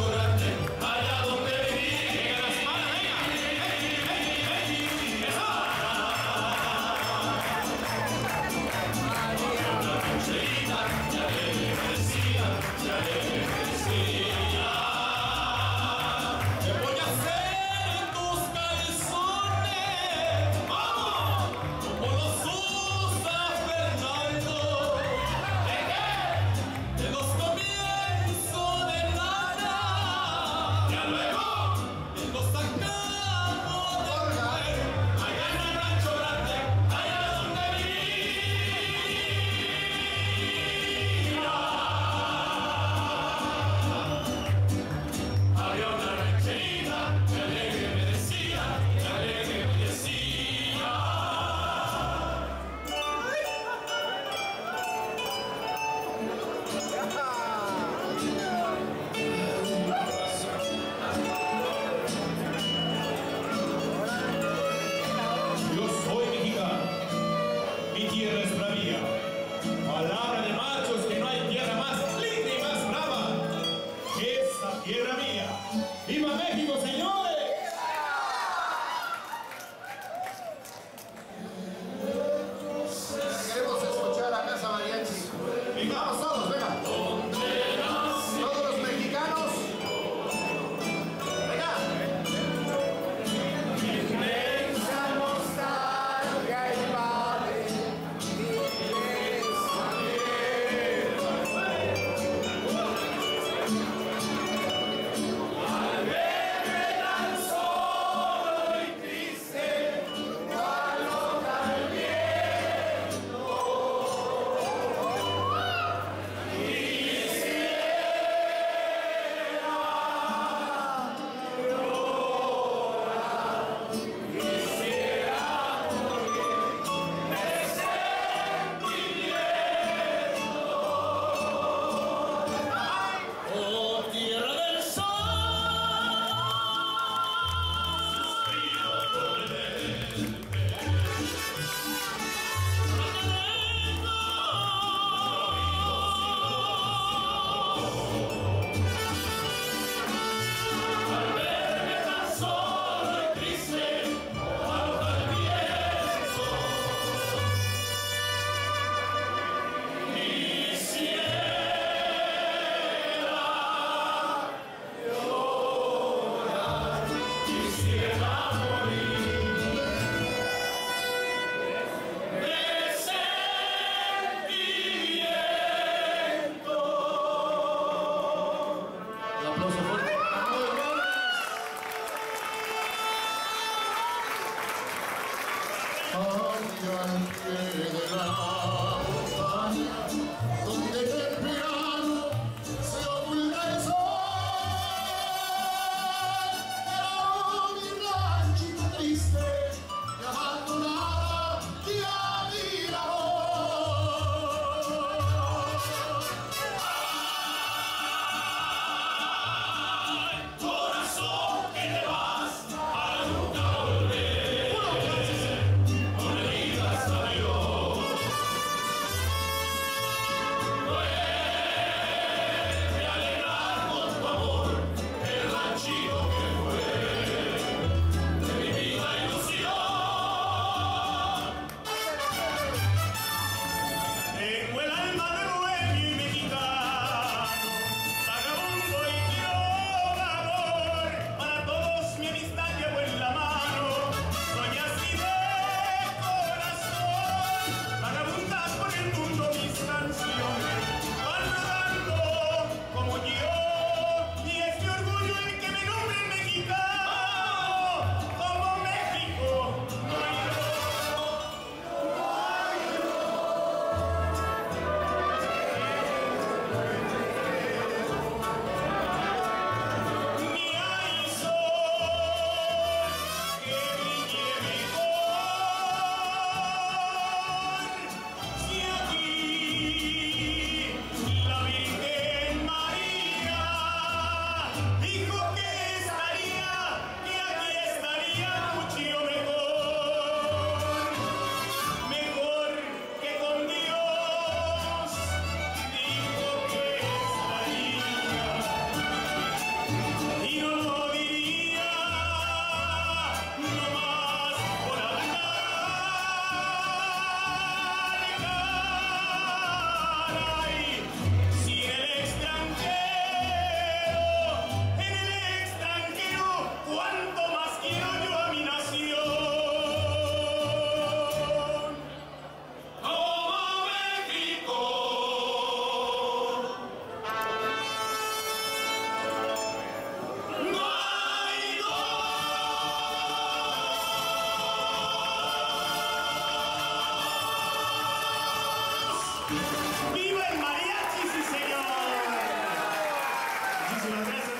Sura ¡Viva el mariachi, sí señor! Muchísimas gracias.